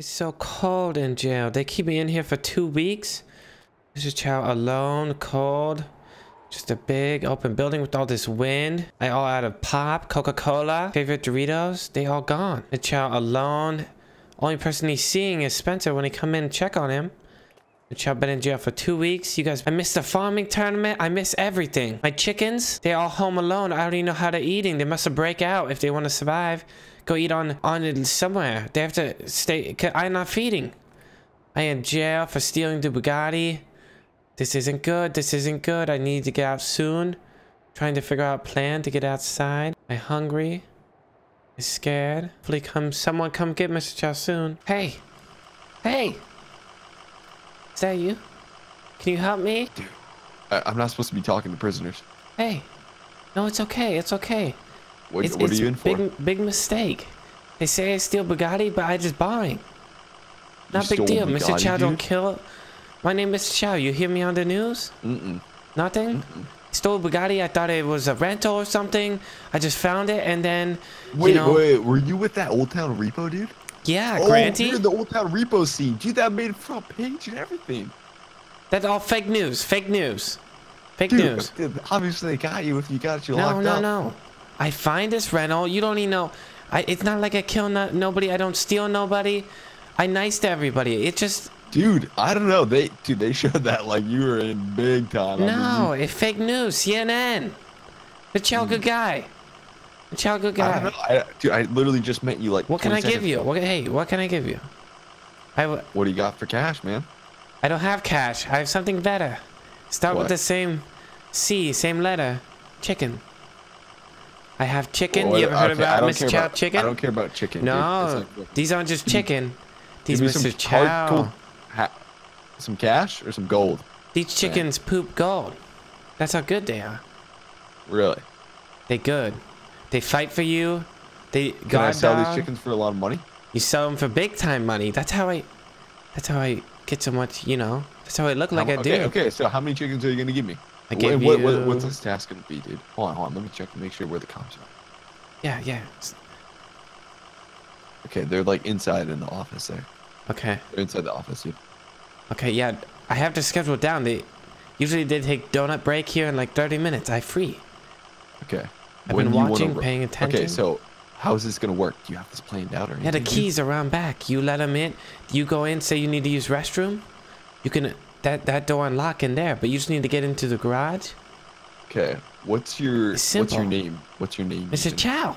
It's so cold in jail. They keep me in here for two weeks. Mr. Chow alone, cold. Just a big open building with all this wind. I all out of pop, Coca-Cola, favorite Doritos. They all gone. The Chow alone. Only person he's seeing is Spencer when he come in and check on him. The Chow been in jail for two weeks. You guys, I missed the farming tournament. I miss everything. My chickens, they all home alone. I don't even know how they're eating. They must have break out if they want to survive. Go eat on on it somewhere. They have to stay. I'm not feeding. I am in jail for stealing the Bugatti. This isn't good. This isn't good. I need to get out soon. Trying to figure out a plan to get outside. I'm hungry. I'm scared. Hopefully come someone come get Mr. Chow soon. Hey. Hey. Is that you? Can you help me? Dude, I, I'm not supposed to be talking to prisoners. Hey. No, it's okay. It's okay. What, it's, what it's are you in for? big, big mistake. They say I steal Bugatti, but I just buying. Not big stole deal. Mr. Bugatti, Chow don't dude? kill. My name is Chow. You hear me on the news? Mm-mm. Nothing? Stole a Bugatti. I thought it was a rental or something. I just found it and then, Wait, you know, wait, were you with that Old Town Repo, dude? yeah, oh, Granty. you're the Old Town Repo scene. Dude, that made front page and everything. That's all fake news. Fake news. Fake Dude, news. dude, obviously they got you if you got you No, locked no, up. no. I find this rental. You don't even know. I, it's not like I kill no, nobody. I don't steal nobody. I nice to everybody. It just Dude, I don't know. They dude, they showed that like you were in big time. I mean, no. It's fake news. CNN. The Chow good mm. guy. The Chow good you- I guy. don't know. I, dude, I literally just met you like. What can I give you? What, hey, what can I give you? I, What do you got for cash, man? I don't have cash. I have something better. Start with the same C, same letter. Chicken. I have chicken. Well, you ever heard okay, about don't Chow about- chicken? I don't care about chicken. No, like, these aren't just chicken. These Mr. Chow. ha- some cash or some gold? These chickens poop gold. That's how good they are. Really? They good. They fight for you. They Can I sell dog. these chickens for a lot of money? You sell them for big time money. That's how I. That's how I get so much. You know. That's how I look like How- I okay, do. okay. So how many chickens are you gonna give me? I Wh- give what, what, what's this task gonna be, dude? Hold on, hold on. Let me check to make sure where the cops are. Yeah, yeah. Okay, they're like inside in the office there. Okay. They're inside the office, dude. Okay. Yeah. I have to schedule it down. They usually they take donut break here in like 30 minutes. I free. Okay. I've When been watching, paying attention. Okay, so how's this gonna work? Do you have this planned out or anything? Yeah, the keys around back. You let them in. You go in, say you need to use restroom. You can that that door unlock in there, but you just need to get into the garage. Okay. What's your what's your name? What's your name? Mr. Chow,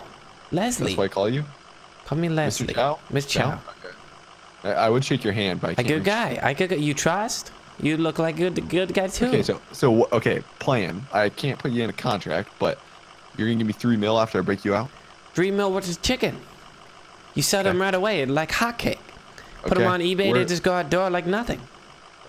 Leslie. That's what I call you? Call me Leslie. Mr. Chow? Miss Chow. Okay. I, I would shake your hand, but I A good guy. I could You trust? You look like a good good guy too. Okay, so so okay, plan. I can't put you in a contract, but you're gonna give me three mil after I break you out. Three mil worth of chicken. You sell them right away like hotcake. Put them on eBay. They just go out door like nothing.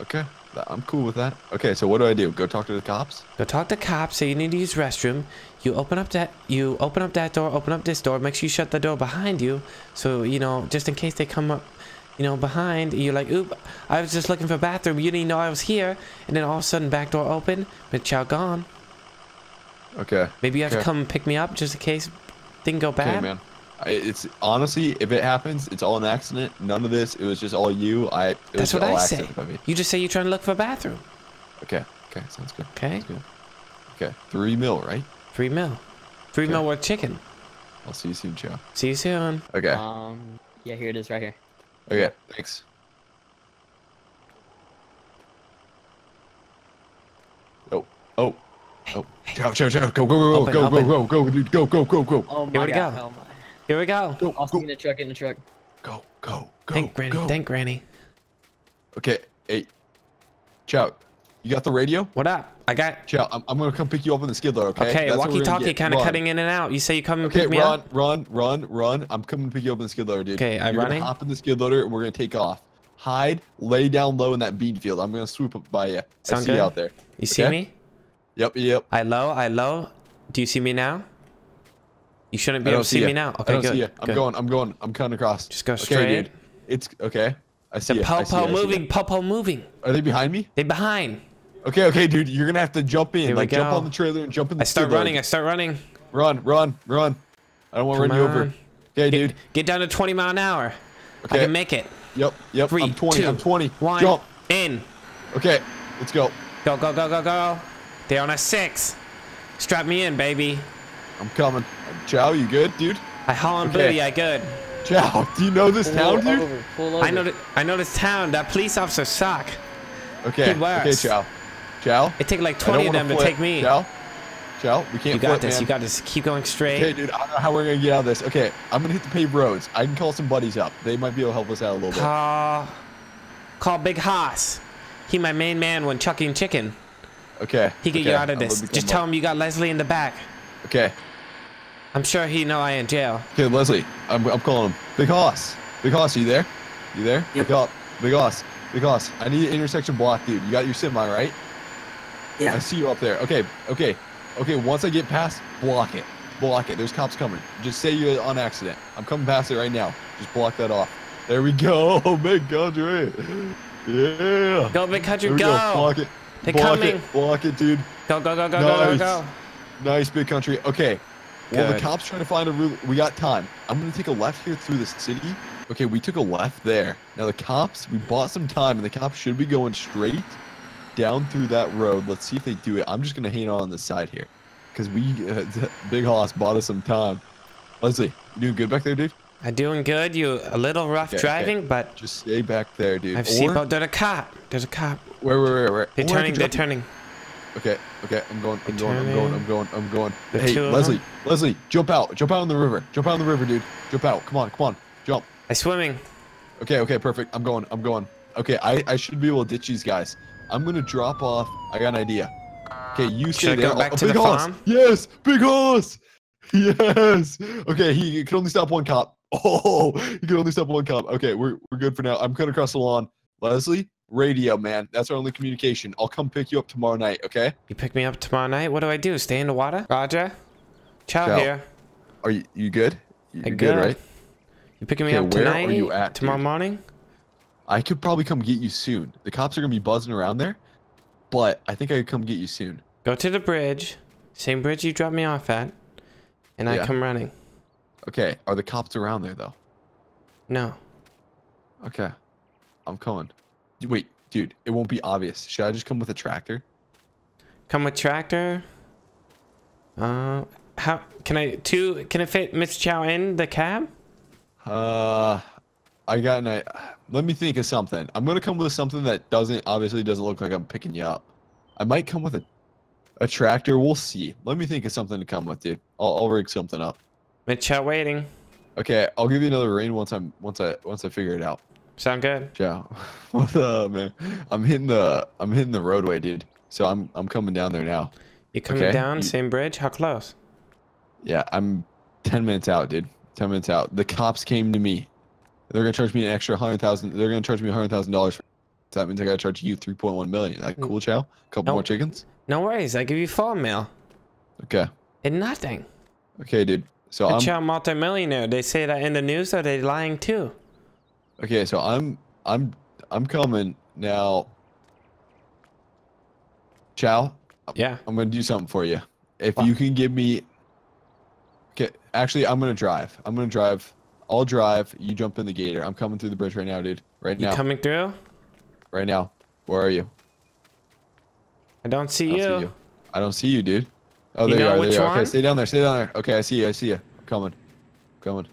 Okay, I'm cool with that. Okay, so what do I do? Go talk to the cops? Go talk to cops. Say you need to use restroom. You open up that. You open up that door. Open up this door. Make sure you shut the door behind you. So you know, just in case they come up, you know, behind. You're like, oop. I was just looking for bathroom. You didn't know I was here. And then all of a sudden, back door open. But chow gone. Okay. Maybe you have to come pick me up just in case thing go bad. Okay, man. I, it's honestly, if it happens, it's all an accident. None of this. It was just all you. I. It was That's what all I say. accident by me. You just say you're trying to look for a bathroom. Okay. Okay. Sounds good. Okay. Sounds good. Okay. Three mil, right? Three mil. Three Okay. mil worth chicken. I'll see you soon, Joe. See you soon. Okay. Um, yeah, here it is right here. okay. Thanks. Oh. Oh. Oh. Joe, Joe, Joe. Go, go, go, Open, go, go, open. go, go, go, dude. Go, go, go, go. Oh my Here we god. go. Oh my. Here we go. Go, I'll see go, you in the truck. In the truck. go, go, go, Thank Granny. go. Thank Granny. Okay. Hey. Chow. You got the radio? What up? I got. Chow, I'm, I'm gonna come pick you up in the skid loader, okay? Okay, That's what we're gonna walkie-talkie kind of cutting in and out. You say you come and Okay, pick me run, up. run, run, run. Run. I'm coming to pick you up in the skid loader, dude. Okay, I'm You're running. Gonna hop in the skid loader and we're gonna take off. Hide, lay down low in that bean field. I'm gonna swoop up by you. I Sound see you good? out there. You see me? Yep, yep. I low. I low. Do you see me now? You shouldn't be able to see ya. me now. Okay, good. see. I'm going. I'm going. I'm coming across. Just go Okay, straight. dude. It's okay. I see The you. I see you, popo see moving. Popo moving. Are they behind me? They behind. Okay, okay, dude. You're gonna have to jump in. Here like jump on the trailer and jump in the I start running. I start running. Run, run, run. I don't want to run you over. Okay, Get, dude. get down to 20 mile an hour. Okay. I can make it. Yep. Yep. Three, I'm 20. two, I'm 20. One. Jump. In. Okay. Let's go. Go, go, go, go, go. They're on a six. Strap me in, baby. I'm coming. Chow, you good, dude? I haul on Okay. booty. I good. Chow, do you know this Pull town, dude? over. Pull over. I know. th- I know this town. That police officer suck. Okay. He works. Okay, Chow. Chow. It take like 20 of wanna them to take me. Chow. Chow, we can't You got flip, this. man. You got this. Keep going straight. Okay, dude, I don't know how we're gonna get out of this. Okay, I'm gonna hit the paved roads. I can call some buddies up. They might be able to help us out a little bit. Call. Call Big Hoss. He my main man when chucking chicken. Okay. He get okay, you out of this. Just become tell him you got Leslie in the back. Okay. I'm sure he know I in jail. Okay, Leslie, I'm, I'm calling him. Big Hoss. Big Hoss, you there? You there? Yep. Big Hoss. Big Hoss. Big Hoss. I need an intersection block, dude. You got your semi, right? Yeah. I see you up there. Okay, okay, okay. Once I get past, block it. Block it. There's cops coming. Just say you're on accident. I'm coming past it right now. Just block that off. There we go. Oh, big country. Yeah. Go Big Country, go. go. Block it. They block coming. it. Block it, dude. Go, go, go, go, go, go, go. Nice, big country. Okay. Well, the cops trying to find a route. We got time. I'm gonna take a left here through the city. Okay, we took a left there. Now the cops, we bought some time, and the cops should be going straight down through that road. Let's see if they do it. I'm just gonna hang on the side here, cause we, uh, Big Hoss bought us some time. Leslie, you doing good back there, dude? I'm doing good. You a little rough Okay, okay. driving, but Just stay back there, dude. I've Or- seen. Oh, there's a cop. There's a cop. Where, where, where, where? They're Or turning. They're turning. Okay, okay, I'm going, I'm going, I'm going. I'm going, I'm going. Hey, Leslie. Leslie, jump out, jump out in the river, jump out in the river, dude, jump out. Come on, come on, jump. I'm swimming. Okay, okay, perfect. I'm going, I'm going. Okay, I, I should be able to ditch these guys. I'm gonna drop off. I got an idea. Okay, you stay Should there. go back oh, to big the horse. farm? Yes, big horse. Yes. Okay, he, he can only stop one cop. Oh, he can only stop one cop. Okay, we're we're good for now. I'm cutting across the lawn. Leslie, radio, man. That's our only communication. I'll come pick you up tomorrow night. Okay. You pick me up tomorrow night. What do I do? Stay in the water? Roger. Ciao, Ciao. here. Are you you good? You I good, good. right? You picking me Okay, up where are you at, tomorrow dude? morning? I could probably come get you soon. The cops are gonna be buzzing around there, but I think I could come get you soon. Go to the bridge. Same bridge you dropped me off at. And I come running. Okay. Are the cops around there though? No. Okay. I'm coming. Wait, dude, it won't be obvious. Should I just come with a tractor? Come with tractor. Uh, how can I two? Can it fit Miss Chow in the cab? Uh, I got an. i- Let me think of something. I'm gonna come with something that doesn't obviously doesn't look like I'm picking you up. I might come with a, a tractor. We'll see. Let me think of something to come with, dude. I'll, I'll rig something up. Miss Chow waiting. Okay, I'll give you another rain once I'm once I once I figure it out. Sound good? Yeah. What's up, man? I'm hitting the I'm hitting the roadway, dude. So I'm I'm coming down there now. You coming Okay, down you- same bridge? How close? Yeah, I'm 10 minutes out, dude. 10 minutes out. The cops came to me. They're gonna charge me an extra hundred thousand. They're gonna charge me hundred thousand dollars. So that means I gotta charge you 3.1 million. Like mm. cool, chow. Couple more chickens. No worries. I give you full meal. Okay. And nothing. Okay, dude. So A I'm Chow multimillionaire. They say that in the news. Are they lying too? Okay. So I'm I'm I'm coming now. Chow. Yeah. I'm gonna do something for you. If you can give me. Okay, actually, I'm gonna drive. I'm gonna drive. I'll drive. You jump in the gator. I'm coming through the bridge right now, dude. Right You now. coming through? right now. Where are you? I don't see I you. don't see you. I don't see you, dude. Oh, You there you are. There you are. Okay, stay down there. Stay down there. Okay, I see you. I see you. I'm coming. I'm coming.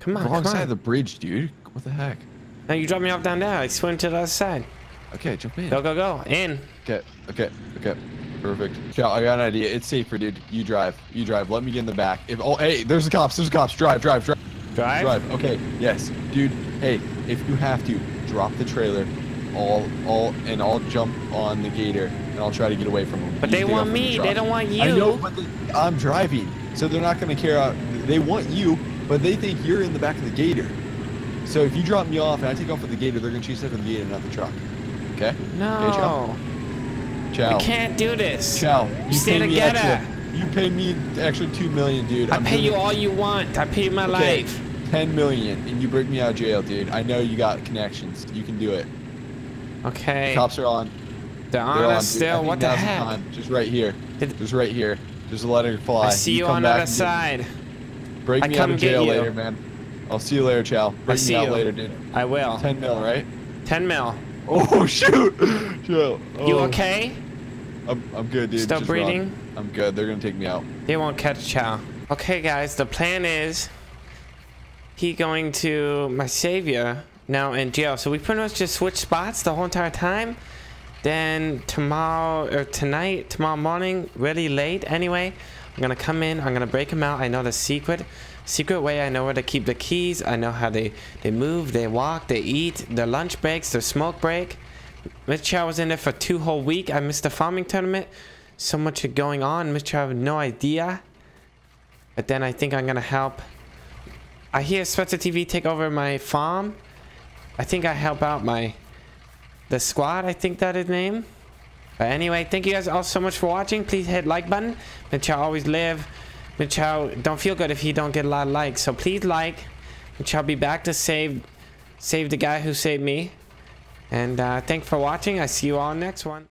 Come on, Wrong come side on. of the bridge, dude. What the heck? Now you drop me off down there. I swim to the other side. Okay, jump in. Go, go, go. In. Okay, okay, okay. Perfect. Chow, I got an idea. It's safer, dude. You drive. You drive. Let me get in the back. If oh, hey, there's the cops. There's the cops. Drive, drive, drive. Drive. Drive. Okay. Yes, dude. Hey, if you have to, drop the trailer. I'll, I'll, and I'll jump on the gator, and I'll try to get away from them. But You they want me. They don't want you. I know, but they, I'm driving, so they're not gonna care. Out, they want you, but they think you're in the back of the gator. So if you drop me off and I take off with the gator, they're gonna chase after the gator, not the truck. Okay? No. Chow. We can't do this. Chow. You Stay pay me together. extra. You pay me extra two million, dude. I I'm pay you all you want. I pay you my Okay. life. ten million, and you break me out of jail, dude. I know you got connections. You can do it. Okay. Cops are on. The They're on. dude. I still. What the heck? time. Just right here. Just right here. Just let her fly. I see you, come on the other side. Break I me out of jail later, man. I'll see you later, Chow. Bring see me out you. later, dude. I will. 10 mil, right? 10 mil. Oh, shoot. Chow. You oh. okay? I'm, I'm good, dude. Still Just breathing? I'm good. They're going to take me out. They won't catch Chow. Okay, guys, the plan is he going to my savior now in jail. So we pretty much just switch spots the whole entire time. Then tomorrow or tonight, tomorrow morning, really late anyway, I'm gonna come in. I'm gonna break them out. I know the secret, secret way. I know where to keep the keys. I know how they they move, they walk, they eat, their lunch breaks, their smoke break. Miss Chow was in there for two whole week. I missed the farming tournament. So much going on. Miss Chow had no idea. But then I think I'm gonna help. I hear Sweater TV take over my farm. I think I help out my the squad. I think that is name. But anyway, thank you guys all so much for watching. Please hit like button. Mitchell always live. Mitchell don't feel good if you don't get a lot of likes. So please like. Mitchell be back to save save the guy who saved me. And uh, thanks for watching. I see you all next one.